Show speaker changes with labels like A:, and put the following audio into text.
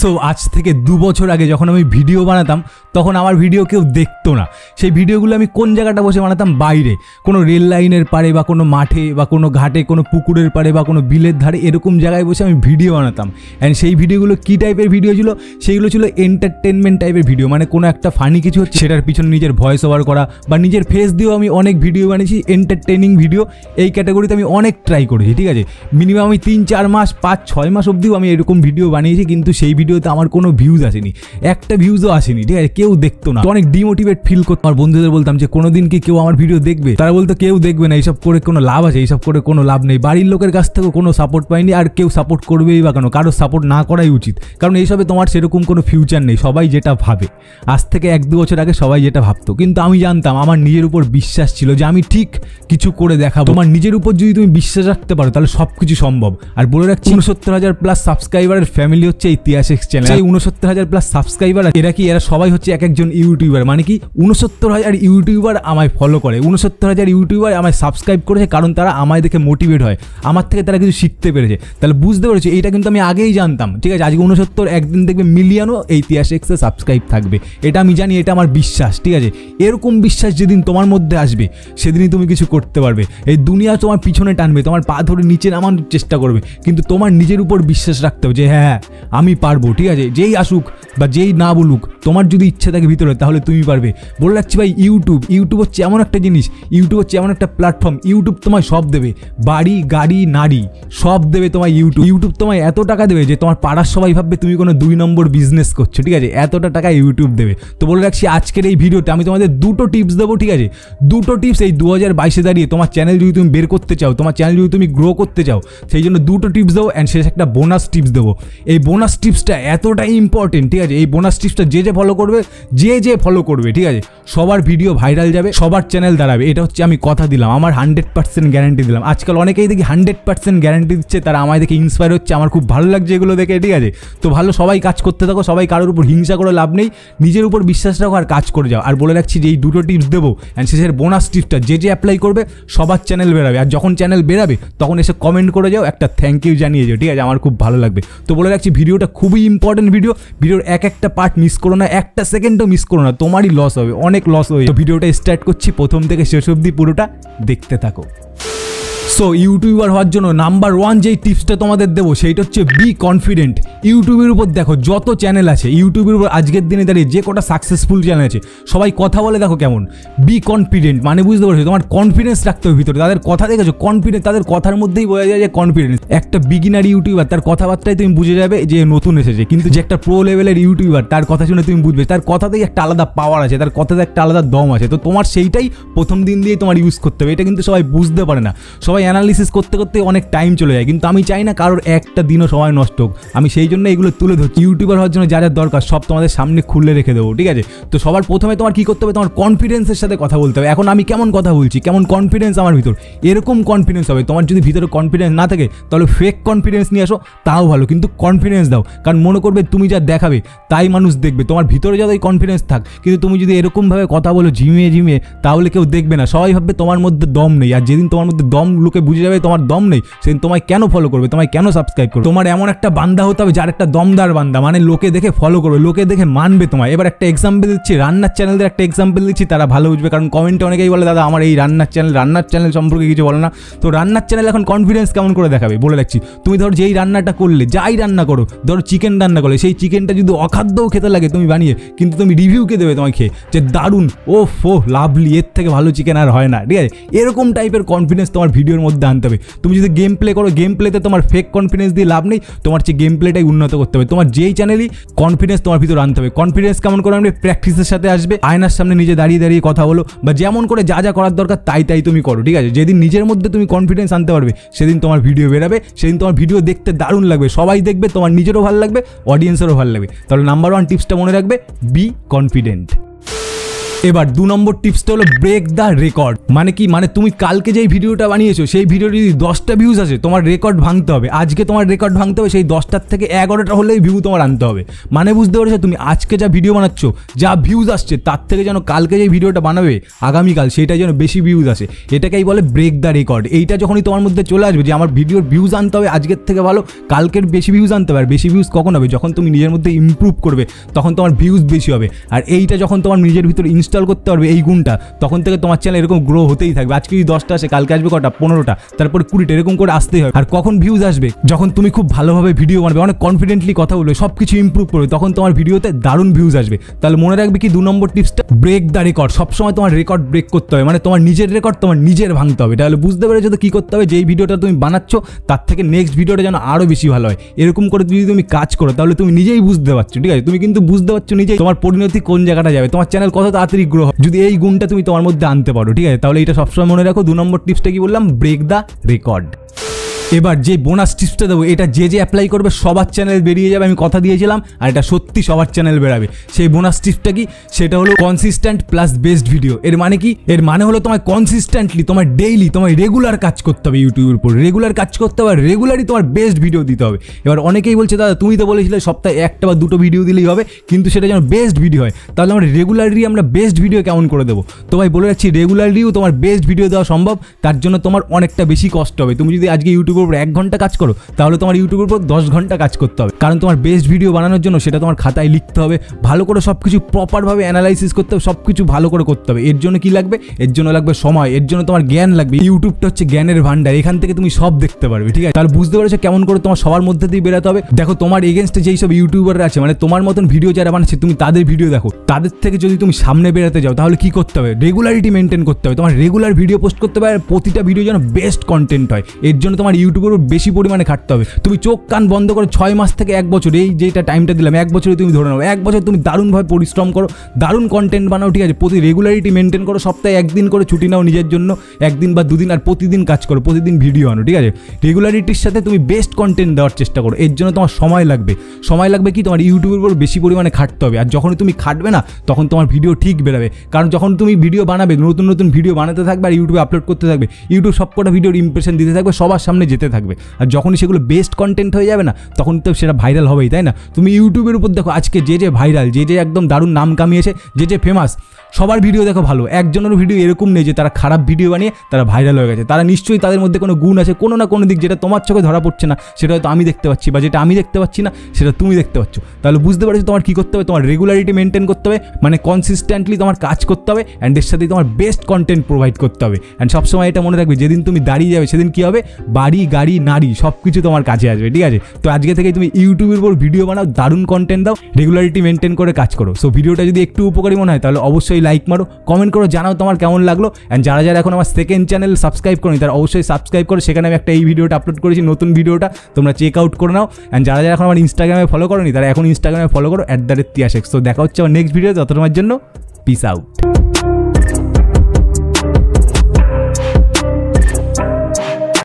A: So আজ থেকে দু বছর আগে যখন আমি ভিডিও বানাতাম, তখন আমার ভিডিও কেউ দেখতো না। সেই ভিডিওগুলো আমি কোন জায়গাটা বসে বানাতাম? বাইরে। কোনো রেল লাইনের পাড়ে বা কোনো মাঠে বা কোনো ঘাটে, কোনো পুকুরের পাড়ে বা কোনো বিলের ধারে এরকম জায়গায় বসে আমি ভিডিও বানাতাম। অ্যান্ড সেই ভিডিওগুলো কী টাইপের ভিডিও ছিল? সেইগুলো ছিল এন্টারটেনমেন্ট টাইপের ভিডিও মানে কোনো একটা ফানি কিছু হচ্ছে, সেটার পিছনে নিজের ভয়েস ওভার করা বা নিজের ফেস দিয়েও আমি অনেক ভিডিও বানিয়েছি এন্টারটেনিং ভিডিও এই ক্যাটাগরিতে আমি অনেক ট্রাই করেছি, ঠিক আছে? মিনিমাম আমি তিন, চার মাস, পাঁচ, ছয় মাস অবধিও আমি এরকম ভিডিও বানিয়েছি, কিন্তু সেই ভিডিওতে আমার কোনো ভিউজ আসেনি। একটা ভিউজও আসেনি, ঠিক আছে? কেউ দেখতো না। অনেক ডিমোটিভেট ফিল করতো। আমার বন্ধুদের বলতাম যে, কোনোদিন কি কেউ আমার ভিডিও দেখবে? তারা বলতো, কেউ দেখবে না এইসব করে কোনো লাভ আছে এইসব করে কোনো লাভ নেই। বাড়ির লোকের কাছ থেকেও কোনো সাপোর্ট পাইনি, আর কেউ সাপোর্ট করবেই বা কেন? কারও সাপোর্ট না করাই উচিত। কারণ এইসবে তোমার সেরকম কোনো ফিউচার নেই, সবাই যেটা ভাবে। আজ থেকে এক দু বছর আগে সবাই যেটা ভাবতো। কিন্তু আমি জানতাম, আমার নিজের উপর বিশ্বাস ছিল যে, আমি ঠিক কিছু করে দেখাবো। তোমার নিজের উপর যদি তুমি বিশ্বাস রাখতে পারো, তাহলে সব কিছু সম্ভব। আর বলে রাখছি, উনসত্তর হাজার প্লাস সাবস্ক্রাইবারের ফ্যামিলি হচ্ছে ইতিহাসের চ্যানেল এই উনসত্তর হাজার প্লাস সাবস্ক্রাইবার এরা কি, এরা সবাই হচ্ছে এক একজন ইউটিউবার মানে কি? উনসত্তর হাজার ইউটিউবার আমায় ফলো করে। উনসত্তর হাজার ইউটিউবার আমায় সাবস্ক্রাইব করেছে কারণ তারা আমায় দেখে মোটিভেট হয়। আমার থেকে তারা কিছু শিখতে পেরেছে। তাহলে বুঝতে পেরেছি, এইটা কিন্তু আমি আগেই জানতাম। ঠিক আছে, আজকে উনসত্তর, একদিন দেখবে মিলিয়নও এই ইতিহাস এক্সে সাবস্ক্রাইব থাকবে। এটা আমি জানি, এটা আমার বিশ্বাস, ঠিক আছে? এরকম বিশ্বাস যেদিন তোমার মধ্যে আসবে, সেদিনই তুমি কিছু করতে পারবে। এই দুনিয়া তোমার পিছনে টানবে, তোমার পা ধরে নিচে নামানোর চেষ্টা করবে। কিন্তু তোমার নিজের উপর বিশ্বাস রাখতে হবে যে হ্যাঁ হ্যাঁ আমি পারব। ঠিক আছে যেই আসুক বা যেই না বলুক তোমার যদি ইচ্ছে থাকে ভিতরে, তাহলে তুমি পারবে। বলে রাখছি ভাই ইউটিউব ইউটিউব হচ্ছে এমন একটা জিনিস ইউটিউব হচ্ছে এমন একটা প্ল্যাটফর্ম ইউটিউব তোমায় সব দেবে। বাড়ি, গাড়ি, নারী, সব দেবে তোমায় ইউটিউব ইউটিউব তোমায় এত টাকা দেবে যে তোমার পাড়ার সবাই ভাববে তুমি কোনো দুই নম্বর বিজনেস করছ, ঠিক আছে? এতটা টাকা ইউটিউব দেবে। তো বলে রাখছি, আজকের এই ভিডিওতে আমি তোমাদের দুটো টিপস দেবো, ঠিক আছে? দুটো টিপস এই দু হাজার বাইশে দাঁড়িয়ে তোমার চ্যানেল যদি তুমি বের করতে চাও, তোমার চ্যানেল যদি তুমি গ্রো করতে চাও, সেই জন্য দুটো টিপস দেবো অ্যান্ড শেষ একটা বোনাস টিপস দেবো। এই বোনাস টিপসটা এতটাই ইম্পর্টেন্ট ঠিক আছে? এই বোনাস টিপসটা যে যে ফলো করবে, যে যে ফলো করবে, ঠিক আছে? সবার ভিডিও ভাইরাল যাবে, সবার চ্যানেল দাঁড়াবে। এটা হচ্ছে আমি কথা দিলাম, আমার হান্ড্রেড পার্সেন্ট গ্যারান্টি দিলাম। আজকাল অনেকেই দেখি হান্ড্রেড পার্সেন্ট গ্যারান্টি দিচ্ছে, তারা আমায় দেখে ইন্সপায়ার হচ্ছে, আমার খুব ভালো লাগছে এগুলো দেখে, ঠিক আছে? তো ভালো সবাই কাজ করতে থাকো, সবাই কারোর উপর হিংসা করে লাভ নেই, নিজের উপর বিশ্বাস রাখো আর কাজ করে যাও। আর বলে রাখছি যে এই দুটো টিপস দেবো অ্যান্ড শেষের বোনাস টিপসটা যে যে অ্যাপ্লাই করবে, সবার চ্যানেল বেরাবে। আর যখন চ্যানেল বেরাবে, তখন এসে কমেন্ট করে যাও, একটা থ্যাংক ইউ জানিয়ে যাও, ঠিক আছে? আমার খুব ভালো লাগবে। তো বলে রাখছি ভিডিওটা খুবই ইম্পর্টেন্ট ভিডিও ভিডিওর এক একটা পার্ট মিস করো না, একটা সেকেন্ডও মিস করো না, তোমারই লস হবে, অনেক লস হবে ভিডিওটা স্টার্ট করছি, প্রথম থেকে শেষ অবধি পুরোটা দেখতে থাকো। সো ইউটিউবার হওয়ার জন্য নাম্বার ওয়ান যেই টিপসটা তোমাদের দেবো, সেইটা হচ্ছে বি কনফিডেন্ট ইউটিউবের উপর দেখো, যত চ্যানেল আছে ইউটিউবের উপর আজকের দিনে দাঁড়িয়ে যে কটা সাকসেসফুল চ্যানেল আছে, সবাই কথা বলে দেখো কেমন। বি কনফিডেন্ট মানে বুঝতে পারছ, তোমার কনফিডেন্স রাখতে হবে ভিতরে। তাদের কথা দেখেছ কনফিডেন্স তাদের কথার মধ্যেই বোঝা যায় যে কনফিডেন্স একটা বিগিনার ইউটিউবার তার কথাবার্তায় তুমি বুঝে যাবে যে নতুন এসেছে, কিন্তু যে একটা প্রো লেভেলের ইউটিউবার তার কথা শুনে তুমি বুঝবে। তার কথাতেই একটা আলাদা পাওয়ার আছে, তার কথাতে একটা আলাদা দম আছে। তো তোমার সেইটাই প্রথম দিন দিয়ে তোমার ইউজ করতে হবে। এটা কিন্তু সবাই বুঝতে পারে না। সবাই অ্যানালিসিস করতে করতে অনেক টাইম চলে যায়। কিন্তু আমি চাই না কারোর একটা দিনও সময় নষ্ট হোক। আমি সেই জন্য এগুলো তুলে ধরছি। ইউটিউবার হওয়ার জন্য যা যা দরকার সব তোমাদের সামনে খুলে রেখে দেবো, ঠিক আছে? তো সবার প্রথমে তোমার কী করতে হবে? তোমার কনফিডেন্সের সাথে কথা বলতে হবে। এখন আমি কেমন কথা বলছি? কেমন কনফিডেন্স আমার ভিতর? এরকম কনফিডেন্স হবে। তোমার যদি ভিতরে কনফিডেন্স না থাকে, তাহলে ফেক কনফিডেন্স নিয়ে আসো, তাও ভালো। কিন্তু কনফিডেন্স দাও। কারণ মনে করবে তুমি যা দেখাবে, তাই মানুষ দেখবে। তোমার ভিতরে যতই কনফিডেন্স থাক, কিন্তু তুমি যদি এরকমভাবে কথা বলো ঝিমিয়ে ঝিমিয়ে, তাহলে কেউ দেখবে না। সবাই ভাববে তোমার মধ্যে দম নেই। আর যেদিন তোমার মধ্যে দম লোকে বুঝে যাবে তোমার দম নেই, সেদিন তোমায় কেন ফলো করবে, তোমায় কেন সাবস্ক্রাইব করবে? তোমার এমন একটা বান্দা হতে হবে যার একটা দমদার বান্দা মানে লোকে দেখে ফলো করবে, লোকে দেখে মানবে তোমায়। এবার একটা এক্সাম্পল দিচ্ছি, রান্নার চ্যানেলদের একটা এক্সাম্পল দিচ্ছি, তারা ভালো বুঝবে, কারণ কমেন্টে অনেকেই বলে, দাদা, আমার এই রান্নার চ্যানেল রান্নার চ্যানেল সম্পর্কে কিছু বলো না। তো রান্নার চ্যানেল এখন কনফিডেন্স কেমন করে দেখাবে? বলে রাখছি, তুমি ধরো যেই রান্নাটা করলে, যাই রান্না করো, ধরো চিকেন রান্না করলে, সেই চিকেনটা যদি অখাদ্যও খেতে লাগে তুমি বানিয়ে, কিন্তু তুমি রিভিউকে দেবে তোমায় খেয়ে? যে দারুণ ও ফো লাভলি, এর থেকে ভালো চিকেন আর হয় না। ঠিক আছে? এরকম টাইপের কনফিডেন্স তোমার ভিডিওর মধ্যে আনতে হবে। তুমি যদি গেম প্লে করো গেম প্লেতে তোমার ফেক কনফিডেন্স দিয়ে লাভ নেই, তোমার হচ্ছে গেম প্লেটাই উন্নত করতে হবে। তোমার যেই চ্যানেলই কনফিডেন্স তোমার ভিতরে আনতে হবে। কনফিডেন্স কেমন করে আনবে? প্র্যাকটিসের সাথে আসবে। আয়নার সামনে নিজে দাঁড়িয়ে দাঁড়িয়ে কথা বলো বা যেমন করে যা যা করার দরকার তাই তাই তুমি করো, ঠিক আছে? যেদিন নিজের মধ্যে তুমি কনফিডেন্স আনতে পারবে, সেদিন তোমার ভিডিও বেরাবে, সেদিন তোমার ভিডিও দেখতে দারুণ লাগবে। সবাই দেখবে, তোমার নিজেরও ভালো লাগবে অডিয়েন্সেরও ভালো লাগবে। তাহলে নাম্বার ওয়ান টিপসটা মনে রাখবে বি কনফিডেন্ট এবার দু নম্বর টিপসটা হলো ব্রেক দ্য রেকর্ড মানে কি? মানে তুমি কালকে যেই ভিডিওটা বানিয়েছো, সেই ভিডিও যদি দশটা ভিউজ আছে তোমার রেকর্ড ভাঙতে হবে। আজকে তোমার রেকর্ড ভাঙতে হবে, সেই দশটার থেকে এগারোটা হলেই ভিউ তোমার আনতে হবে। মানে বুঝতে পেরেছ? তুমি আজকে যা ভিডিও বানাচ্ছ, যা ভিউজ আসছে, তার থেকে যেন কালকে যে ভিডিওটা বানাবে, আগামীকাল সেটা যেন বেশি ভিউজ আসে। এটাকেই বলে ব্রেক দ্য রেকর্ড এইটা যখনই তোমার মধ্যে চলে আসবে যে, আমার ভিডিওর ভিউজ আনতে হবে, আজকের থেকে ভালো, কালকের বেশি ভিউজ আনতে হবে। আর বেশি ভিউজ কখন হবে? যখন তুমি নিজের মধ্যে ইমপ্রুভ করবে, তখন তোমার ভিউজ বেশি হবে। আর এইটা যখন তোমার নিজের ভিতরে ইনস্টল করতে পারবে এই গুণটা, তখন থেকে তোমার চ্যানেল এরকম গ্রো হতেই থাকবে। আজকে যদি দশটা আসে, কালকে আসবে কটা? পনেরোটা। তারপরে কুড়িটা, এরকম করে আসতেই হবে। আর কখন ভিউজ আসবে? যখন তুমি খুব ভালোভাবে ভিডিও বানাবে, অনেক কনফিডেন্টলি কথা বলবে সব কিছু ইমপ্রুভ করবে, তখন তোমার ভিডিওতে দারুণ ভিউজ আসবে। তাহলে মনে রাখবে কি, দু নম্বর টিপসটা ব্রেক দ্য রেকর্ড সবসময় তোমার রেকর্ড ব্রেক করতে হবে। মানে তোমার নিজের রেকর্ড তোমার নিজের ভাঙতে হবে। তাহলে বুঝতে পেরেছ তো কী করতে হবে? যেই ভিডিওটা তুমি বানাচ্ছ, তার থেকে নেক্সট ভিডিওটা যেন আরও বেশি ভালো হয়। এরকম করে যদি তুমি কাজ করো, তাহলে তুমি নিজেই বুঝতে পারছ, ঠিক আছে? তুমি কিন্তু বুঝতে পারছ নিজেই তোমার পরিণতি কোন জায়গাটা যাবে। তোমার চ্যানেল কত তাড়াতাড়ি গ্রো হবে যদি এই গুণটা তুমি তোমার মধ্যে আনতে পারো, ঠিক আছে? তাহলে এটা সবসময় মনে রাখো, দু নম্বর টিপসটা কি বললাম? ব্রেক দ্য রেকর্ড এবার যে বোনাস টিপসটা দেবো, এটা যে যে অ্যাপ্লাই করবে, সবার চ্যানেল বেরিয়ে যাবে, আমি কথা দিয়েছিলাম, আর এটা সত্যি সবার চ্যানেল বেরাবে। সেই বোনাস টিপসটা কি? সেটা হলো কনসিস্ট্যান্ট প্লাস বেস্ট ভিডিও এর মানে কি? এর মানে হলো তোমার কনসিস্ট্যান্টলি তোমার ডেইলি তোমার রেগুলার কাজ করতে হবে ইউটিউবের উপর। রেগুলার কাজ করতে হবে রেগুলারই তোমার বেস্ট ভিডিও দিতে হবে। এবার অনেকেই বলছে, দাদা, তুমি তো বলেছিলে সপ্তাহে একটা বা দুটো ভিডিও দিলেই হবে, কিন্তু সেটা যেন বেস্ট ভিডিও হয়। তাহলে আমরা রেগুলারলি আমরা বেস্ট ভিডিও কেমন করে দেবো? তো ভাই বলে রাখছি রেগুলারলিও তোমার বেস্ট ভিডিও দেওয়া সম্ভব, তার জন্য তোমার অনেকটা বেশি কষ্ট হবে। তুমি যদি আজকে ইউটিউবের উপর এক ঘণ্টা কাজ করো, তাহলে তোমার ইউটিউবের উপর দশ ঘণ্টা কাজ করতে হবে। কারণ তোমার বেস্ট ভিডিও বানানোর জন্য সেটা তোমার খাতায় লিখতে হবে, ভালো করে সব কিছু প্রপারভাবে অ্যানালাইসিস করতে হবে সব কিছু ভালো করে করতে হবে। এর জন্য কি লাগবে? এর জন্য লাগবে সময়, এর জন্য তোমার জ্ঞান লাগবে। ইউটিউবটা হচ্ছে জ্ঞানের ভান্ডার এখান থেকে তুমি সব দেখতে পারবে, ঠিক আছে? তাহলে বুঝতে পারছ কেমন করে তোমার সবার মধ্যে দিয়ে বেরোতে হবে? দেখো, তোমার এগেনস্টে যেই সব ইউটিউবাররা আছে মানে তোমার মতন ভিডিও যারা বানাচ্ছে, তুমি তাদের ভিডিও দেখো। তাদের থেকে যদি তুমি সামনে বেরোতে যাও, তাহলে কি করতে হবে? রেগুলারিটি মেনটেন করতে হবে। তোমার রেগুলার ভিডিও পোস্ট করতে হবে আর প্রতিটা ভিডিও যেন বেস্ট কন্টেন্ট হয়। এর জন্য তোমার ইউটিউবের বেশি পরিমাণে খাটতে হবে। তুমি চোখ কান বন্ধ করে, ছয় মাস থেকে এক বছর, এই যেটা টাইমটা দিলাম, এক বছরে তুমি ধরে নাও। এক বছর তুমি দারুণভাবে পরিশ্রম করো, দারুণ কন্টেন্ট বানাও, ঠিক আছে? প্রতি রেগুলারিটি মেনটেন করো, সপ্তাহে একদিন করে ছুটি নাও নিজের জন্য, একদিন বা দুদিন আর প্রতিদিন কাজ করো, প্রতিদিন ভিডিও আনো, ঠিক আছে? রেগুলারিটির সাথে তুমি বেস্ট কন্টেন্ট দেওয়ার চেষ্টা করো, এর জন্য তোমার সময় লাগবে। সময় লাগবে কি? তোমার ইউটিউবের উপর বেশি পরিমাণে খাটতে হবে। আর যখনই তুমি খাটবে না, তখন তোমার ভিডিও ঠিক বেরোবে। কারণ যখন তুমি ভিডিও বানাবে, নতুন নতুন ভিডিও বানাতে থাকবে আর ইউটিউবে আপলোড করতে থাকবে, ইউটিউব সবকটা ভিডিওর ইমপ্রেশন দিতে থাকবে, সবার সামনে যেতে থাকবে। আর যখনই সেগুলো বেস্ট কন্টেন্ট হয়ে যাবে না, তখন তো সেটা ভাইরাল হবেই, তাই না? তুমি ইউটিউবের উপর দেখো, আজকে যে যে ভাইরাল যে যে একদম দারুণ নাম কামিয়েছে, যে যে ফেমাস সবার ভিডিও দেখো ভালো। একজনের ভিডিও এরকম নেই যে তারা খারাপ ভিডিও বানিয়ে তারা ভাইরাল হয়ে গেছে। তারা নিশ্চয়ই তাদের মধ্যে কোনো গুণ আছে, কোনো না কোনো দিক যেটা তোমার চোখে ধরা পড়ছে না, সেটা হয়তো আমি দেখতে পাচ্ছি বা যেটা আমি দেখতে পাচ্ছি না, সেটা তুমি দেখতে পাচ্ছ। তাহলে বুঝতে পারছ তোমার কী করতে হবে, তোমার রেগুলারিটি মেনটেন করতে হবে মানে কনসিস্টেন্টলি তোমার কাজ করতে হবে অ্যান্ড এর সাথে তোমার বেস্ট কন্টেন্ট প্রোভাইড করতে হবে। অ্যান্ড সবসময় এটা মনে রাখবে, যেদিন তুমি দাঁড়িয়ে যাবে, সেদিন কী হবে? বাড়ি, গাড়ি, নারী সব কিছু তোমার কাছে আসবে, ঠিক আছে? তো আজকে থেকে তুমি ইউটিউবের উপর ভিডিও বানাও, দারুণ কন্টেন্ট দাও রেগুলারিটি মেনটেন করে কাজ করো। সো ভিডিওটা যদি একটু উপকারী মনে হয়, তাহলে অবশ্যই লাইক মারো কমেন্ট করো, জানাও তোমার কেমন লাগল। অ্যান্ড যারা যারা এখন আমার সেকেন্ড চ্যানেল সাবস্ক্রাইব করো তারা অবশ্যই সাবস্ক্রাইব করো। সেখানে আমি একটা এই ভিডিওটা আপলোড করেছি, নতুন ভিডিওটা তোমরা চেক আউট করে নাও। অ্যান্ড যারা যারা এখন আমার ইনস্টাগ্রামে ফলো করো তারা এখন ইনস্টাগ্রামে ফলো করো অ্যাট দ্য রেট তিয়াশেক তো দেখা হচ্ছে আমার নেক্সট ভিডিও যত জন্য পিস আউট